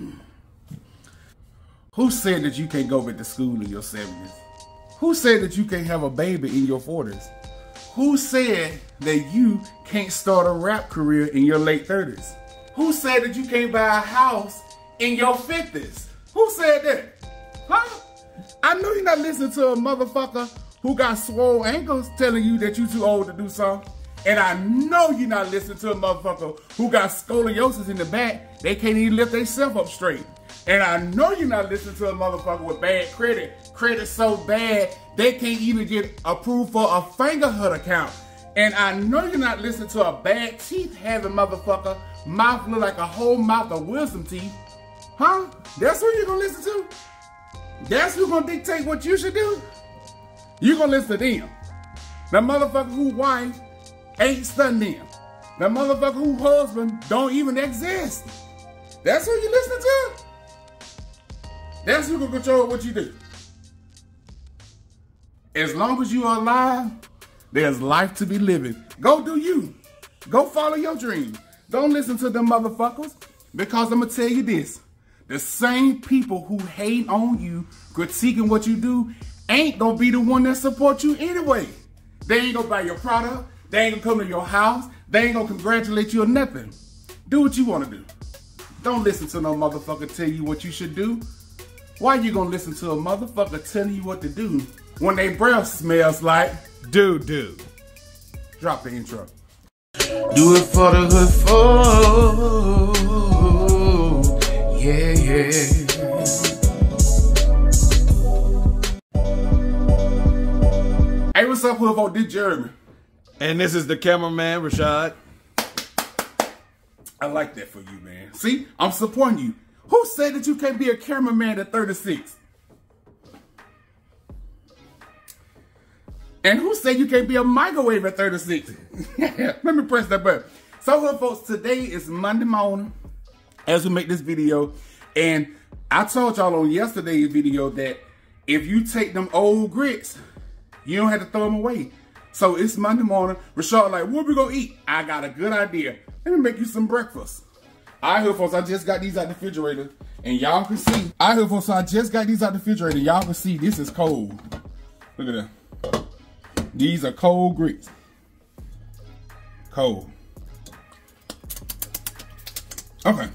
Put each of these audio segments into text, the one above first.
Who said that you can't go back to school in your 70s? Who said that you can't have a baby in your 40s? Who said that you can't start a rap career in your late 30s? Who said that you can't buy a house in your 50s? Who said that? Huh? I know you're not listening to a motherfucker who got swole ankles telling you that you too old to do something. And I know you're not listening to a motherfucker who got scoliosis in the back. They can't even lift themselves up straight. And I know you're not listening to a motherfucker with bad credit. Credit so bad, they can't even get approved for a Fingerhut account. And I know you're not listening to a bad teeth having motherfucker, mouth look like a whole mouth of wisdom teeth. Huh? That's who you're gonna listen to? That's who gonna dictate what you should do? You're gonna listen to them. The motherfucker who wife ain't them. The motherfucker who husband don't even exist. That's who you listen to? That's who can control what you do. As long as you are alive, there's life to be living. Go do you. Go follow your dream. Don't listen to them motherfuckers because I'm going to tell you this. The same people who hate on you, critiquing what you do, ain't going to be the one that support you anyway. They ain't going to buy your product. They ain't to come to your house. They ain't to congratulate you or nothing. Do what you want to do. Don't listen to no motherfucker tell you what you should do. Why you gonna listen to a motherfucker telling you what to do when they breath smells like doo doo? Drop the intro. Do it for the hood folk. Yeah, yeah. Hey, what's up, hood folk? This Jeremy. And this is the cameraman, Rashad. I like that for you, man. See, I'm supporting you. Who said that you can't be a cameraman at 36? And who said you can't be a microwave at 36? Let me press that button. So, hood folks, today is Monday morning as we make this video. And I told y'all on yesterday's video that if you take them old grits, you don't have to throw them away. So it's Monday morning. Rashad like, what we gonna eat? I got a good idea. Let me make you some breakfast. I heard folks, I just got these out the refrigerator, and y'all can see. I heard folks, I just got these out the refrigerator. Y'all can see this is cold. Look at that. These are cold grits. Cold. Okay.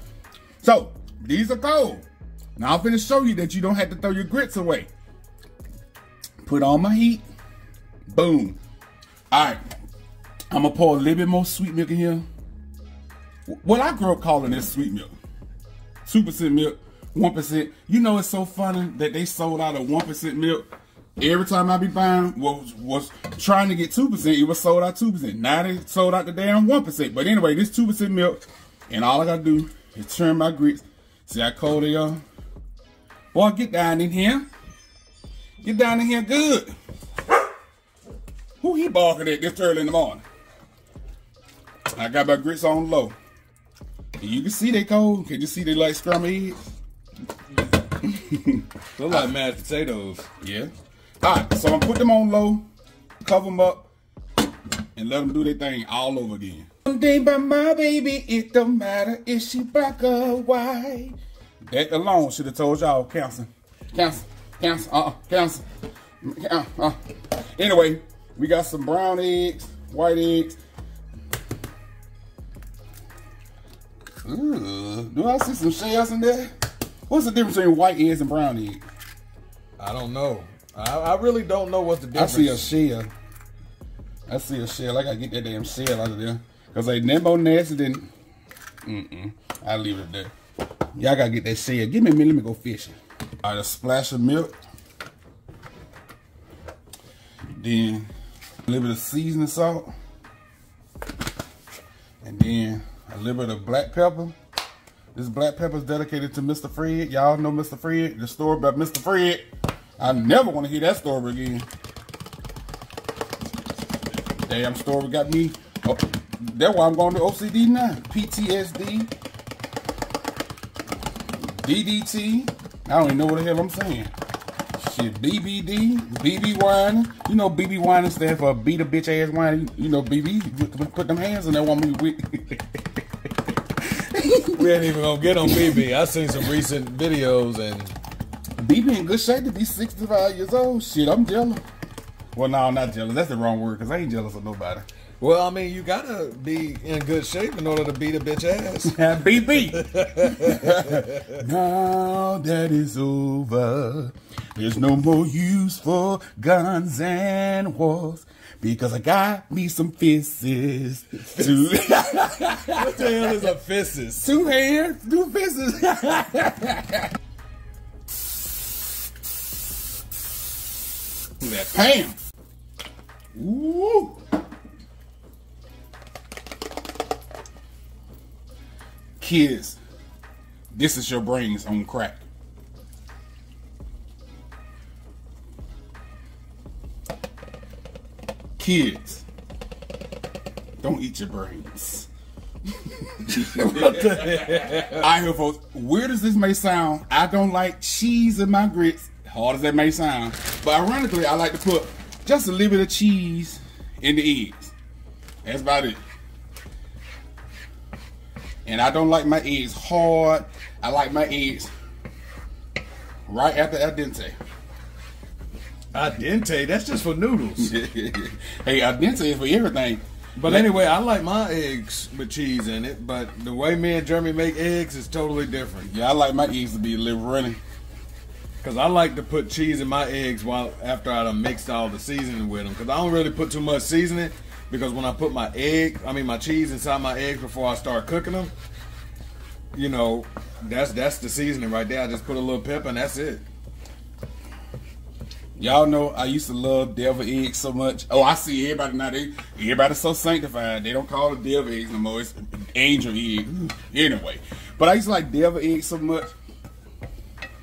So, these are cold. Now I'm finna show you that you don't have to throw your grits away. Put on my heat. Boom. Alright. I'm gonna pour a little bit more sweet milk in here. What I grew up calling this sweet milk. 2% milk, 1%. You know it's so funny that they sold out of 1% milk. Every time I be buying was was trying to get 2%, it was sold out 2%. Now they sold out the damn 1%. But anyway, this 2% milk, and all I gotta do is turn my grits. See how cold they are? Boy, get down in here. Get down in here good. Who he barking at this early in the morning? I got my grits on low. And you can see they cold. Can you see they like scrum eggs? Look like mashed potatoes. Yeah. All right, so I'm put them on low, cover them up, and let them do their thing all over again. One day by my baby, it don't matter if she black or white. That alone should have told y'all cancel, cancel, cancel, uh, cancel. Uh, uh. Anyway, we got some brown eggs, white eggs. Ooh, do I see some shells in there? What's the difference between white eggs and brown eggs? I don't know. I, I really don't know what the difference. I see a shell. I see a shell. I gotta get that damn shell out of there. Cause they nasty than mm-mm. I'll leave it there. Y'all gotta get that shell. Give me a minute, let me go fishing. All right, a splash of milk. Then a little bit of seasoning salt. And then a little bit of black pepper. This black pepper is dedicated to Mr. Fred. Y'all know Mr. Fred, the story about Mr. Fred. I never want to hear that story again. Damn story got me. Oh, that's why I'm going to OCD now. PTSD. DDT. I don't even know what the hell I'm saying. Shit, BBD, BB wine. You know BB wine stands for beat a bitch ass wine. You know BB, put them hands on that woman with. we ain't even gonna get on BB. I seen some recent videos and BB in good shape to be 65 years old. Shit, I'm jealous. Well, no, I'm not jealous. That's the wrong word because I ain't jealous of nobody. Well, I mean, you gotta be in good shape in order to beat a bitch ass. BB. now that is over, there's no more use for guns and wars because I got me some fists. Two, what the hell is a fissus? two hands, two fists. Look at that Pam. Ooh. Kids, this is your brains on crack. Kids, don't eat your brains. I hear folks, weird as this may sound, I don't like cheese in my grits, hard as that may sound. But ironically, I like to put just a little bit of cheese in the eggs. That's about it. And I don't like my eggs hard. I like my eggs right after al dente. Al dente, that's just for noodles. hey, al dente is for everything. But anyway, I like my eggs with cheese in it. But the way me and Jeremy make eggs is totally different. Yeah, I like my eggs to be a little runny. Cause I like to put cheese in my eggs while after I done mixed all the seasoning with them. Cause I don't really put too much seasoning. Because when I put my egg, I mean my cheese inside my eggs before I start cooking them, you know, that's that's the seasoning right there. I just put a little pepper and that's it. Y'all know I used to love devil eggs so much. Oh, I see everybody now. They everybody's so sanctified. They don't call it devil eggs no more. It's angel eggs. Mm. Anyway, but I used to like devil eggs so much.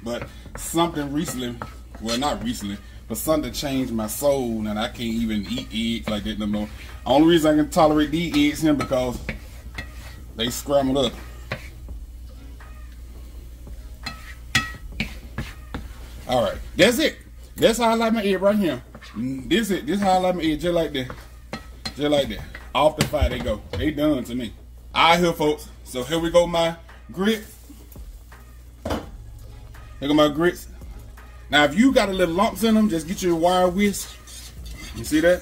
But something recently, well, not recently, but something changed my soul, and I can't even eat eggs like that no more. Only reason I can tolerate these eggs here because they scrambled up. All right, that's it. That's how I like my egg right here. This it. This how I like my egg, just like that, just like that. Off the fire they go. They done to me. All right, here, folks. So here we go, my grits. Here go my grits. Now, if you got a little lumps in them, just get your wire whisk. You see that?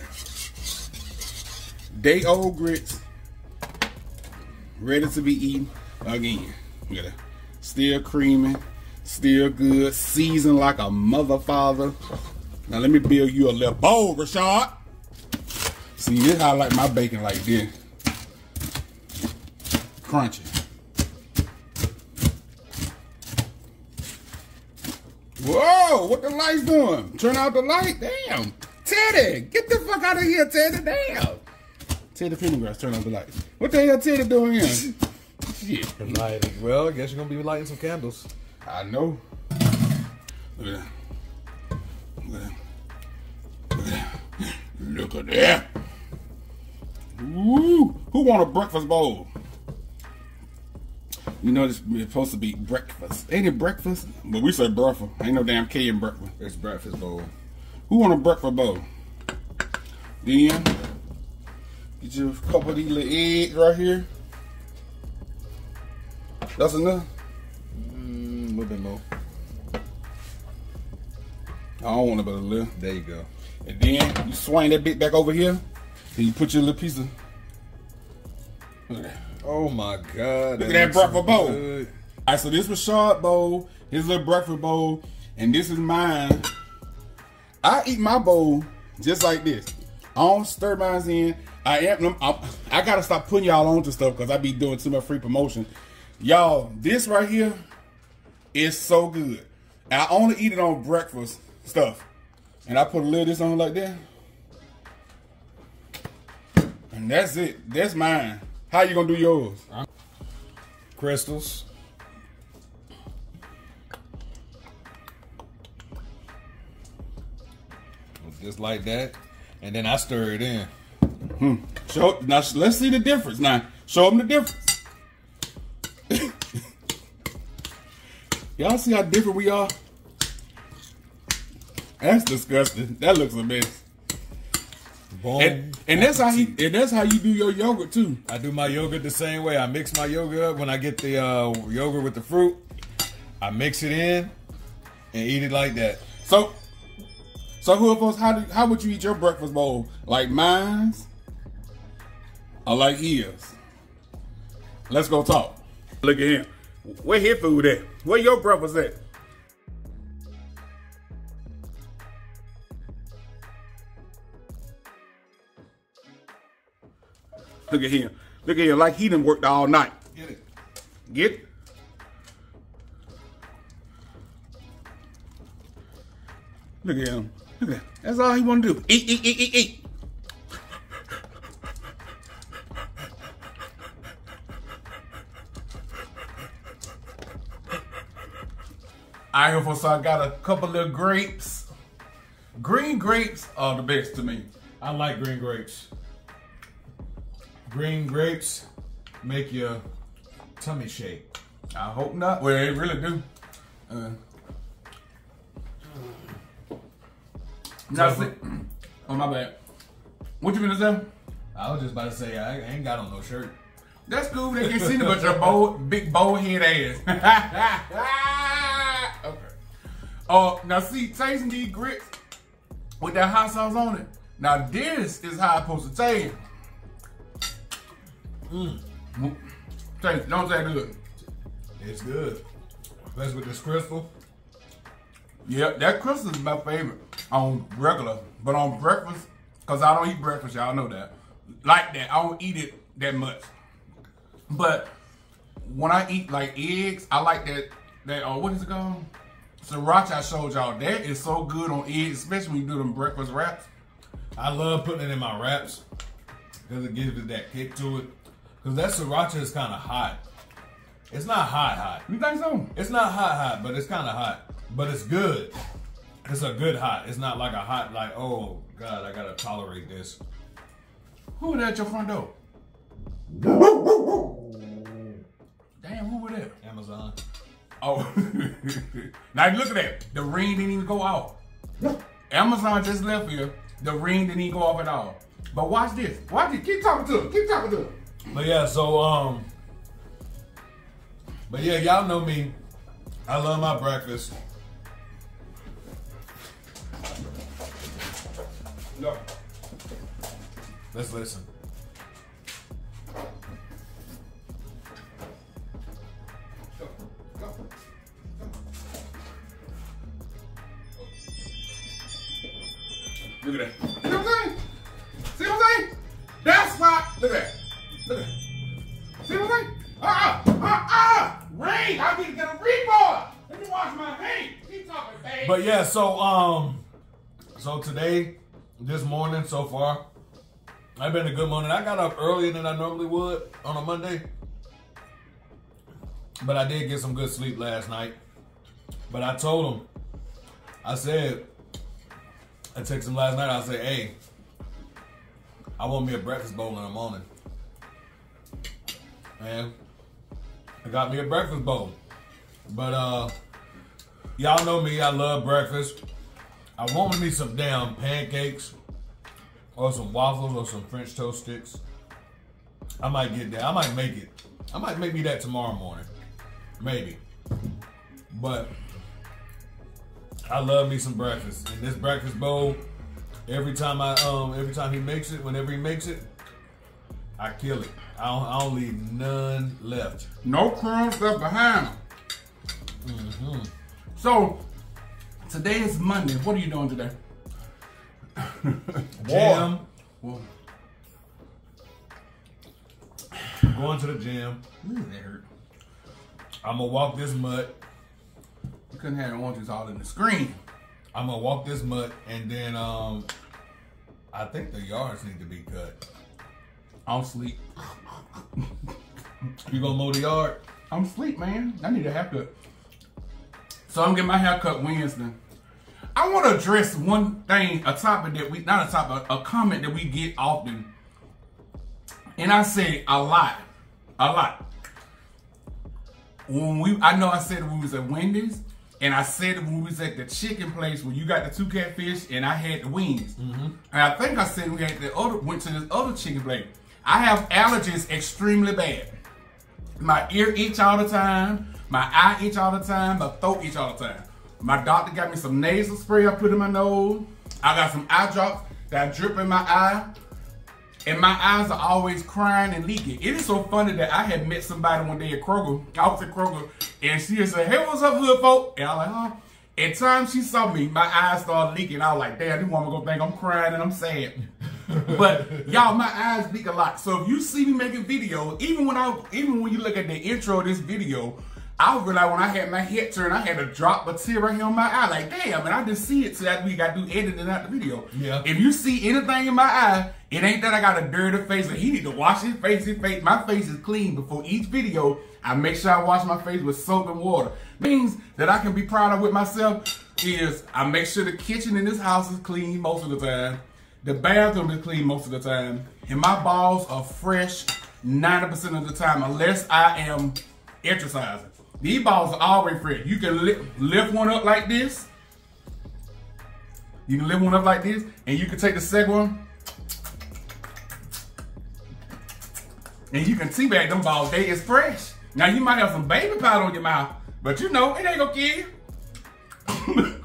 Day old grits, ready to be eaten again. Look at that. Still creaming, still good, seasoned like a mother father. Now let me build you a little bowl, Rashad. See, this how I like my bacon like this. Crunchy. Whoa, what the lights doing? Turn out the light? Damn. Teddy, get the fuck out of here, Teddy. Damn. Teddy Pendergrass, turn out the light. What the hell Teddy doing here? Shit. Lighting. Well, I guess you're gonna be lighting some candles. I know. Look at that. Look at that. Look at that. Look at that. Ooh. Who want a breakfast bowl? You know this is supposed to be breakfast. Ain't it breakfast? But we say breakfast. Ain't no damn K in breakfast. It's breakfast bowl. Who want a breakfast bowl? Then get you a couple of these little eggs right here. That's enough. Mm, a little bit more. I don't want about a little. There you go. And then you swing that bit back over here. And you put your little piece of. Look at that. Oh my god. Look at that breakfast bowl. good. All right, so this was Shard bowl, his little breakfast bowl, and this is mine. I eat my bowl just like this. I don't stir mine in. I am. I'm, I gotta stop putting y'all onto stuff because I be doing too much free promotion. Y'all, this right here is so good. I only eat it on breakfast stuff, and I put a little of this on like that, and that's it. That's mine. How you gonna do yours? Crystals. Just like that. And then I stir it in. Hmm. Show now. Let's see the difference. Now, show them the difference. Y'all see how different we are? That's disgusting. That looks a mess. Boom. And, and that's how he and that's how you do your yogurt too. I do my yogurt the same way. I mix my yogurt up when I get the uh, yogurt with the fruit. I mix it in and eat it like that. So, so who of us? How do, how would you eat your breakfast bowl? Like mine's, or like his? Let's go talk. Look at him. Where his food at? Where your breakfast at? Look at him. Look at him. Like he done worked all night. Get it. Get it? Look at him. Look at him. That's all he want to do. Eat, eat, eat, eat, eat. I here for so I got a couple of grapes. Green grapes are the best to me. I like green grapes. Green grapes make your tummy shake. I hope not. Well, they really do. Uh, now, see, oh my bad. What you gonna say? I was just about to say I ain't got on no shirt. That's cool. They can't see it, but your bold, big bold head ass. okay. Oh, now see, tasting these grits with that hot sauce on it. Now this is how I'm supposed to taste. Mm. Taste, don't say good. It's good. Especially with this crystal. Yeah, that crystal is my favorite on regular, but on breakfast, cause I don't eat breakfast, y'all know that. Like that, I don't eat it that much. But when I eat like eggs, I like that. That oh, what is it called? Sriracha I showed y'all. That is so good on eggs, especially when you do them breakfast wraps. I love putting it in my wraps because it gives it that kick to it. Because that sriracha is kind of hot. It's not hot, hot. You think so? It's not hot, hot, but it's kind of hot. But it's good. It's a good hot. It's not like a hot, like, oh, God, I got to tolerate this. Who was at your front door? Damn, who was there? Amazon. Oh, now look at that. The ring didn't even go off. Amazon just left here. The ring didn't even go off at all. But watch this. Watch it. Keep talking to him. Keep talking to him. But yeah, so, um, but yeah, y'all know me. I love my breakfast. No. Let's listen. Today, this morning so far, I've been a good morning. I got up earlier than I normally would on a Monday, but I did get some good sleep last night. But I told him, I said, I texted him last night. I said, hey, I want me a breakfast bowl in the morning, and I got me a breakfast bowl. But uh. Y'all know me, I love breakfast. I want me some damn pancakes or some waffles or some French toast sticks. I might get that. I might make it. I might make me that tomorrow morning. Maybe. But I love me some breakfast. And this breakfast bowl, every time I um every time he makes it, whenever he makes it, I kill it. I don't, I don't leave none left. No crumbs left behind. Mm-hmm. So, today is Monday. What are you doing today? Jam, Well, going to the gym. ooh, that hurt. I'm gonna walk this mud. You couldn't have the oranges all in the screen. I'm gonna walk this mud, and then um, I think the yards need to be cut. I'm sleep. You gonna mow the yard? I'm sleep, man. I need a haircut. So I'm getting my haircut Wednesday. I want to address one thing, a topic that we, not a topic, a comment that we get often. And I say a lot, a lot. When we, I know I said we was at Wendy's, and I said when we was at the chicken place where you got the two catfish and I had the wings. Mm-hmm. And I think I said we had the other went to this other chicken place. I have allergies extremely bad. My ear itch all the time. My eye itch all the time. My throat itch all the time. My doctor got me some nasal spray I put in my nose. I got some eye drops that drip in my eye. And my eyes are always crying and leaking. It is so funny that I had met somebody one day at Kroger. I was at Kroger and she said, Hey, what's up, hood folk? And I was like, huh? And time she saw me, my eyes started leaking. I was like, damn, this woman gonna think I'm crying and I'm sad. but y'all, my eyes leak a lot. So if you see me making videos, even when I even when you look at the intro of this video, I realized when I had my head turned, I had to drop a tear right here on my eye. Like, damn, and I didn't see it so that week I do editing out the video. Yeah. If you see anything in my eye, it ain't that I got a dirty face or he need to wash his face. His face, my face is clean before each video. I make sure I wash my face with soap and water. Things that I can be proud of with myself is I make sure the kitchen in this house is clean most of the time. The bathroom is clean most of the time. And my balls are fresh 90% of the time unless I am exercising. These balls are always fresh. You can li- lift one up like this. You can lift one up like this, and you can take the second one, and you can teabag them balls. They is fresh. Now you might have some baby powder on your mouth, but you know it ain't gonna kill you.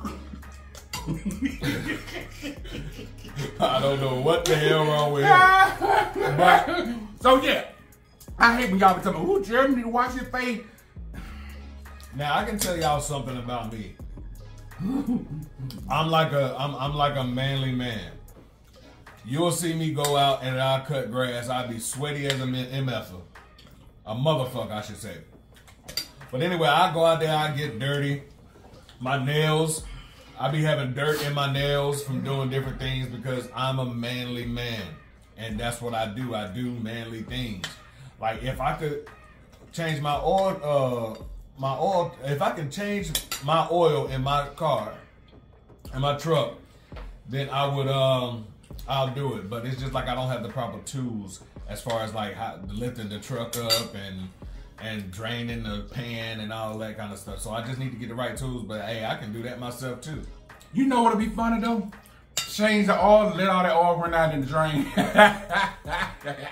I don't know what the hell wrong with him. but, so yeah, I hate when y'all be telling me, "Ooh, Jeremy need to wash his face." Now I can tell y'all something about me. I'm like a I'm I'm like a manly man. You'll see me go out and I cut grass. I'd be sweaty as a mf'er, a motherfucker, I should say. But anyway, I go out there, I get dirty. My nails, I be having dirt in my nails from doing different things because I'm a manly man, and that's what I do. I do manly things. Like if I could change my oil, uh, my oil. If I can change my oil in my car, in my truck, then I would. Um, I'll do it. But it's just like I don't have the proper tools as far as like how, lifting the truck up and and draining the pan and all that kind of stuff. So I just need to get the right tools. But hey, I can do that myself too. You know what'll be funny though? Change the oil, let all that oil run out the drain.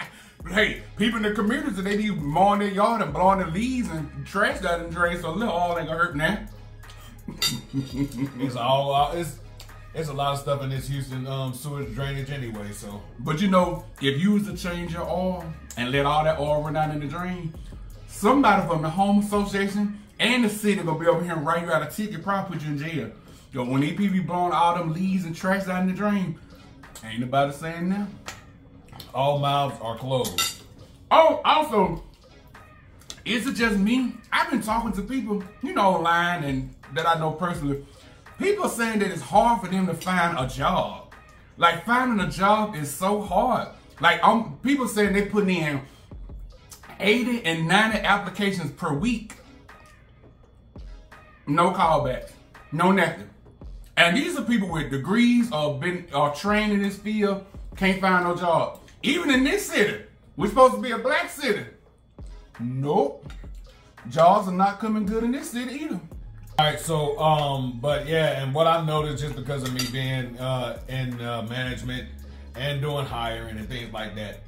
hey, people in the communities, they be mowing their yard and blowing the leaves and trash out in the drain, so a little oil ain't gonna hurt now. It's all it's it's a lot of stuff in this Houston um, sewage drainage anyway. So But you know, if you was to change your oil and let all that oil run out in the drain, somebody from the home association and the city gonna be over here and write you out a ticket, probably put you in jail. Yo, when these people be blowing all them leaves and trash out in the drain, ain't nobody saying now. All mouths are closed. Oh, also, is it just me? I've been talking to people, you know, online and that I know personally. People saying that it's hard for them to find a job. Like finding a job is so hard. Like um, people saying they put in 80 and 90 applications per week. No callbacks, no nothing. And these are people with degrees or been or trained in this field, can't find no job. Even in this city, we're supposed to be a black city. Nope. Jobs are not coming good in this city either. All right, so um, but yeah, and what I've noticed just because of me being uh, in uh, management and doing hiring and things like that,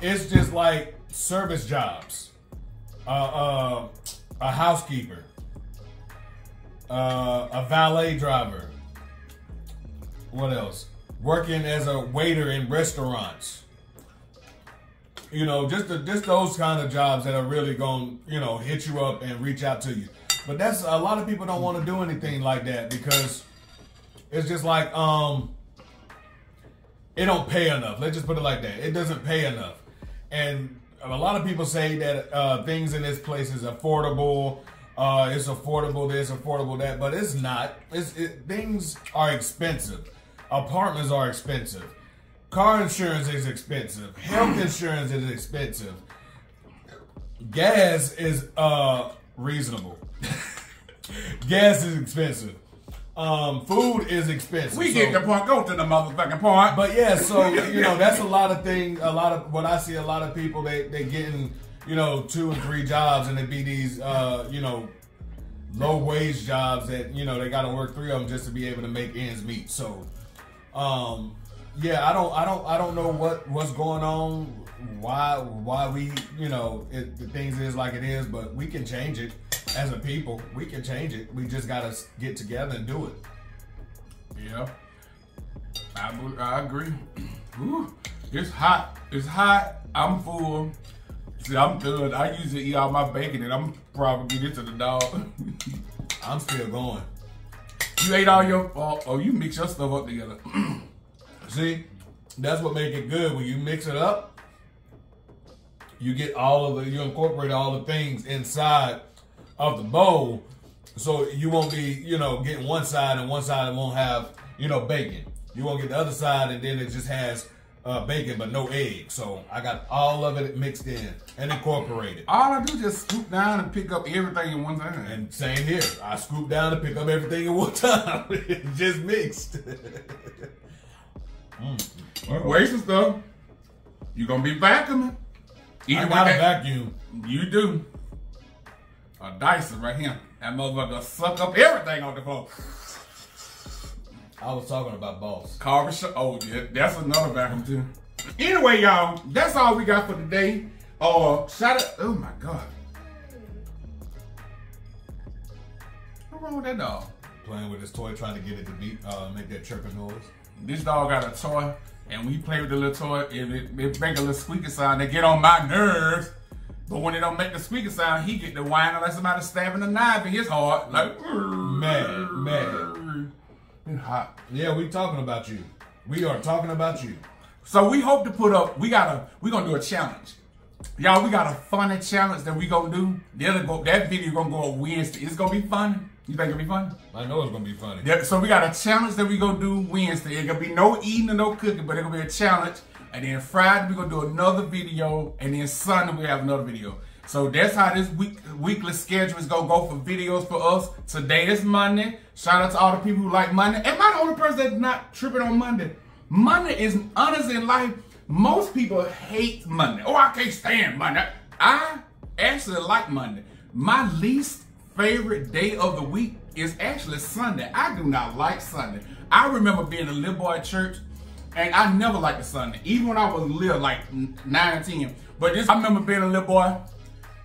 it's just like service jobs, uh, uh, a housekeeper, uh, a valet driver. What else? Working as a waiter in restaurants. You know, just the, just those kind of jobs that are really going, to you know, hit you up and reach out to you. But that's a lot of people don't want to do anything like that because it's just like um it don't pay enough. Let's just put it like that. It doesn't pay enough. And a lot of people say that uh, things in this place is affordable. Uh, it's affordable this, affordable that, but it's not. It's it, things are expensive. Apartments are expensive. Car insurance is expensive. Health insurance is expensive. Gas is uh reasonable. Gas is expensive. Um, food is expensive. We So- get the point, go to the motherfucking point. but yeah, so you know that's a lot of things. A lot of what I see, a lot of people they they getting you know two and three jobs, and it be these uh, you know low wage jobs that you know they got to work three of them just to be able to make ends meet. So, um, yeah, I don't, I don't, I don't know what what's going on, why why we you know it, the things is like it is, but we can change it as a people. We can change it. We just got to get together and do it. Yeah. I, I agree. Whew. It's hot. It's hot. I'm full. See, I'm done. I usually eat all my bacon and I'm probably get to the dog. I'm still going. you ate all your, oh, oh, you mix your stuff up together. See, that's what make it good. When you mix it up, you get all of the, you incorporate all the things inside of the bowl, so you won't be, you know, getting one side and one side won't have, you know, bacon. You won't get the other side and then it just has uh, bacon but no egg. So I got all of it mixed in and incorporated. all I do is just scoop down and pick up everything in one time. And same here. I scoop down and pick up everything in one time. Just mixed. You wasting stuff. You gonna be vacuuming. I got a vacuum. You do. A Dyson right here. That motherfucker suck up everything on the floor. I was talking about boss. Carver Sh- Oh, yeah, that's another vacuum too. Anyway, y'all, that's all we got for today. Uh, shout out. Oh my god. What's wrong with that dog? playing with his toy, trying to get it to beat, uh, make that chirping noise. This dog got a toy, and we play with the little toy, and it, it make a little squeaky sound. They get on my nerves. But when it don't make the squeaky sound, he get the whine like somebody stabbing a knife in his heart. Like, Mad, mad. It's hot. Yeah, we talking about you. We are talking about you. So we hope to put up. We gotta. We gonna do a challenge, y'all. We got a funny challenge that we gonna do. The other go. That video gonna go on Wednesday. It's gonna be fun. You think it'll be fun? I know it's gonna be funny. Yeah. So we got a challenge that we gonna do Wednesday. It gonna be no eating and no cooking, but it gonna be a challenge. And then Friday we gonna do another video, and then Sunday we have another video. So that's how this week weekly schedule is gonna go for videos for us. Today is Monday. Shout out to all the people who like Monday. Am I the only person that's not tripping on Monday? Monday is honestly in life. Most people hate Monday. Oh, I can't stand Monday. I actually like Monday. My least favorite day of the week is actually Sunday. I do not like Sunday. I remember being a little boy at church, and I never liked the Sunday, even when I was little, like n- nine or ten. But this, I remember being a little boy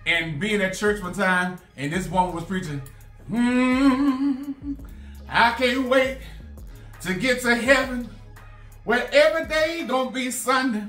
and being at church one time, and this woman was preaching. Hmm, I can't wait to get to heaven, where every day gonna be Sunday.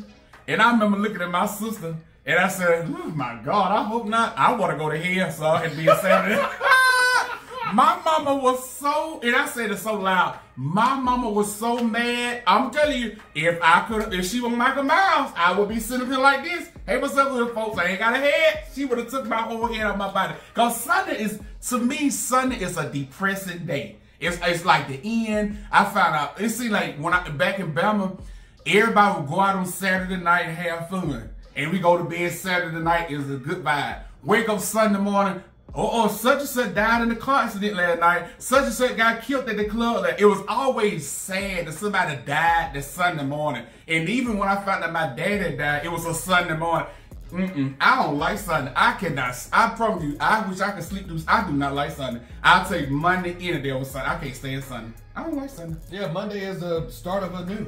And I remember looking at my sister, and I said, oh my God, I hope not. I want to go to hell, so I can be a Saturday. My mama was so, and I said it so loud. My mama was so mad. I'm telling you, if I could, if she was Michael Miles, I would be sitting here like this. Hey, what's up, little folks? I ain't got a head. She would have took my whole head out my body. Cause Sunday is, to me, Sunday is a depressing day. It's, it's like the end. I found out. It seemed like when I back in Bama, everybody would go out on Saturday night and have fun, and we go to bed Saturday night. Was a good vibe. Wake up Sunday morning. Oh, oh, such and such died in the car accident last night. Such and such got killed at the club. Like, It was always sad that somebody died that Sunday morning. And even when I found out my dad had died, it was a Sunday morning. Mm-mm, I don't like Sunday. I cannot. I promise you. I wish I could sleep through. I do not like Sunday. I'll take Monday any day over Sunday. I can't stand Sunday. I don't like Sunday. Yeah, Monday is the start of a new.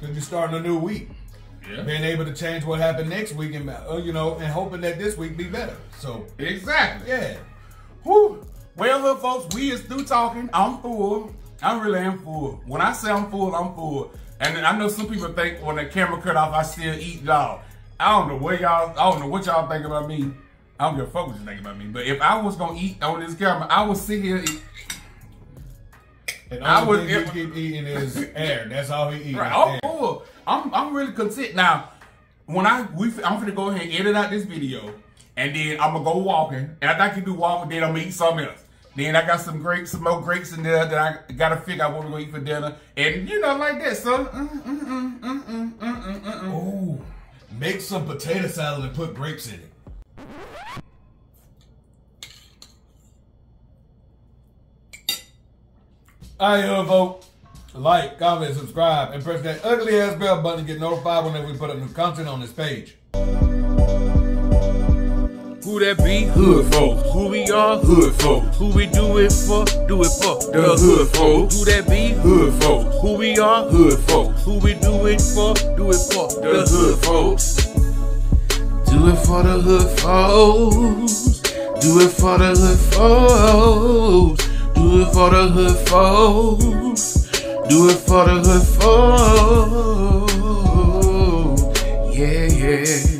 Cause you're starting a new week. Yeah. Being able to change what happened next week, and uh, you know, and hoping that this week be better. So Exactly. yeah, Whew. Well, little folks, we is through talking. I'm full. I really am full. When I say I'm full, I'm full. And I know some people think when the camera cut off, I still eat y'all. I don't know what y'all. I don't know what y'all think about me. I don't give a fuck what you think about me. But if I was gonna eat on this camera, I would sit here. And eat. and I would- thing he keep eating is air. That's all he eats. Right, I'm full. I'm I'm really content now. When I we I'm gonna go ahead and edit out this video, and then I'm gonna go walking. And after I can do walking, then I'm gonna eat something else. Then I got some grapes, some more grapes in there that I gotta figure out what we're gonna eat for dinner, and you know like that. So, mm, mm, mm, make some potato salad and put grapes in it. I vote like, comment, subscribe, and press that ugly ass bell button to get notified whenever we put up new content on this page. Who that be? Hood folk. Who we are? Hood folk. Who we do it for? Do it for the hood folk. Who that be? Hood folk. Who we are? Hood folk. Who we do it for? Do it for the hood folks. Do it for the hood folks. Do it for the hood folks. Do it for the hood folks. Do it for the hood folks. Yeah, yeah.